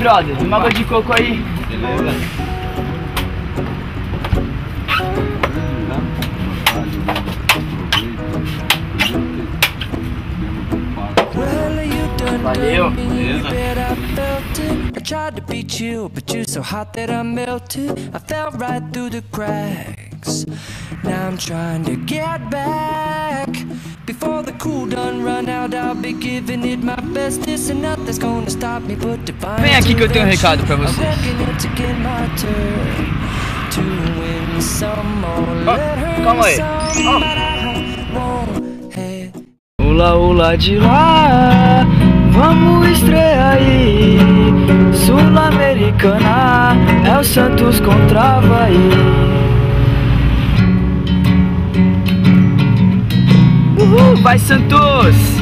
brother. Uma água de coco aí. Beleza? Well, you done Valeu. Beleza. bet I felt it. I tried to beat you, but you're so hot that I melted. I fell right through the cracks. Now I'm trying to get back. Vem aqui que eu tenho um recado pra vocês. Her calma aí. Ula ula de lá, vamos estrear aí. Sul-Americana é o Santos contra Havaí. Vai Santos!